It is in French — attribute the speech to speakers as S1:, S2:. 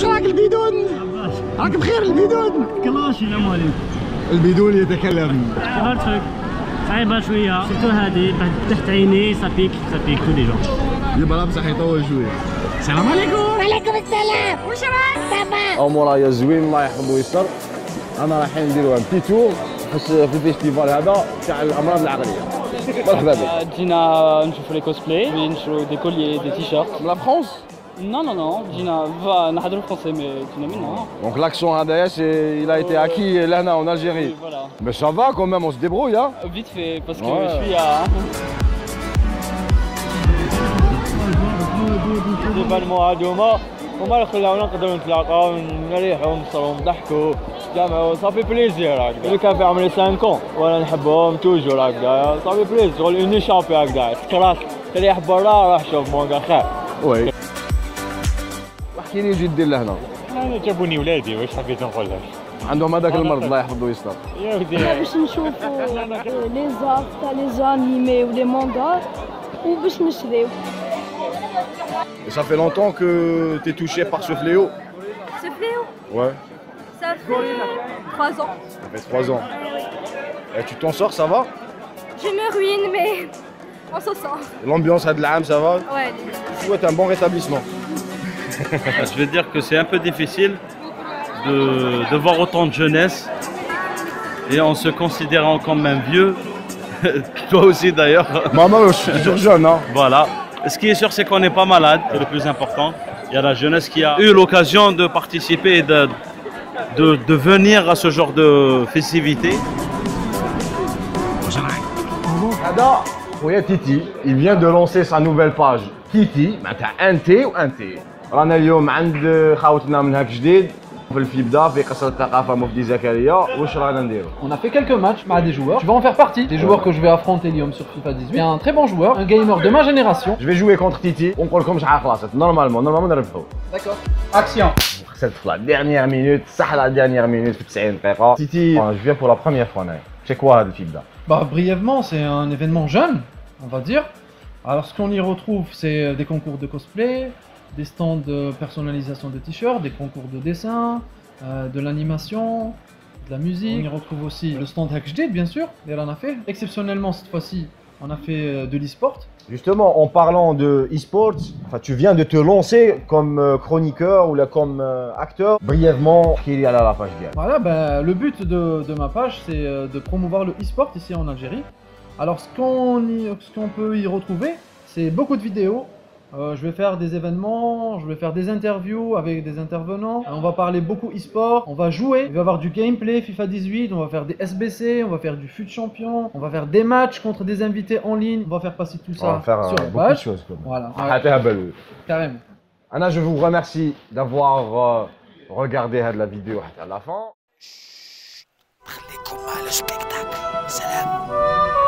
S1: وش راك البيدون؟ راك بخير البيدون.
S2: كلاش السلام عليكم.
S1: البيدون يتكلم.
S2: التروك صعيبة شوية. سيرتو هادي بعد تحت عيني سابيك سابيك تو لي جون
S1: يبقى بصح يطول شوية. السلام عليكم.
S3: وعليكم السلام. وش راك صافا
S4: مورايا زوين الله يحفظه ويستر أنا رايحين نديرو ان بي تور في الفيستيفال هذا تاع الأمراض العقلية. مرحبا بك.
S5: جينا نشوفوا لي كوسبلاي نشرو دي كوليي دي تي شيرت
S4: من لا فرانس
S5: نو نو نو جينا فا نحضروا فرونسي مي جينا من هنا
S4: دونك لاكسون هذايا سي il a été acquis لهنا en Algérie
S5: فوالا
S4: mais ça va quand même on se débrouille hein
S5: فيت في باسكو
S4: Ouais.
S5: شويه
S6: بالنسبه للمهاجمه وما خلاونا نقدروا نتلاقاو نريحوا نصروا نضحكوا جامعوا صافي بليزير هكذا اللي كان في عمري 5 كون وانا نحبهم توجور هكذا صافي بليزير شغل اني شامبي هكذا تكراس تريح برا روح شوف مونغا خير
S4: وي واحكي لي جي دير لهنا
S6: انا جابوني ولادي واش حبيت نقول لك
S4: عندهم هذاك المرض الله يحفظه ويستر
S6: يا ودي
S7: باش نشوفوا لي زارت تاع لي زانيمي ولي مونغا وباش نشريو
S4: Et ça fait longtemps que tu es touché par ce fléau
S7: سي فليو
S4: Ouais,
S7: ça fait 3 ans
S4: ça fait 3 ans. Et tu t'en sors, ça va
S7: je me ruine mais on s'en sort
S4: L'ambiance à de l'âme, ça va
S7: ouais
S4: Je souhaite un bon rétablissement.
S8: Je veux dire que c'est un peu difficile de, voir autant de jeunesse et en se considérant comme un vieux. Toi aussi d'ailleurs.
S4: Maman, je suis toujours jeune. Hein.
S8: Voilà. Ce qui est sûr, c'est qu'on n'est pas malade, c'est le plus important. Il y a la jeunesse qui a eu l'occasion de participer et de, de, venir à ce genre de festivité.
S4: Ada, oui, Titi, il vient de lancer sa nouvelle page. Titi, ben t'as un T ou un T? رانا اليوم عند خاوتنا من هاك جديد في الفيبدا في قصر الثقافه مفدي زكريا واش رانا نديرو
S9: On a fait quelques matchs avec des joueurs. Tu vas en faire partie. Des joueurs que je vais affronter Lyon sur FIFA 18. C'est un très bon joueur, un gamer de ma génération.
S4: Je vais jouer contre Titi ونقول لكم شحال خلاص نورمالمون نورمالمون نربحوا
S9: D'accord. Action.
S4: خسرت في لا ديرنيير مينوت صح لا ديرنيير مينوت في 90 دقيقه تيتي je viens pour la première fois هنايا سي كوا هذا الفيبدا
S9: Bah, brièvement, c'est un événement jeune, on va dire. Alors, ce qu'on y retrouve, c'est euh, des concours de cosplay, des stands de personnalisation de t-shirts, des concours de dessin, euh, de l'animation, de la musique. On y retrouve aussi le stand HDD, bien sûr, et on en a fait. Exceptionnellement, cette fois-ci, on a fait euh, de l'e-sport.
S4: Justement, en parlant de e-sports, enfin, tu viens de te lancer comme euh, chroniqueur ou là, comme acteur. Brièvement, qui est à la page d'hier.
S9: Voilà, ben, le but de, de ma page, c'est de promouvoir le e-sport ici en Algérie. Alors, ce qu'on y- ce qu'on peut y retrouver, c'est beaucoup de vidéos. Euh, je vais faire des événements, je vais faire des interviews avec des intervenants. Euh, on va parler beaucoup e-sport, on va jouer, il va y avoir du gameplay FIFA 18, on va faire des SBC, on va faire du fut champion, on va faire des matchs contre des invités en ligne, on va faire passer tout ça
S4: on va faire,
S9: sur
S4: euh,
S9: la
S4: beaucoup
S9: page.
S4: de choses. Quoi.
S9: Voilà.
S4: Ah, ouais.
S9: Carrément.
S4: Anna, je vous remercie d'avoir regardé la vidéo à la fin.
S3: Chut, le spectacle. Salam.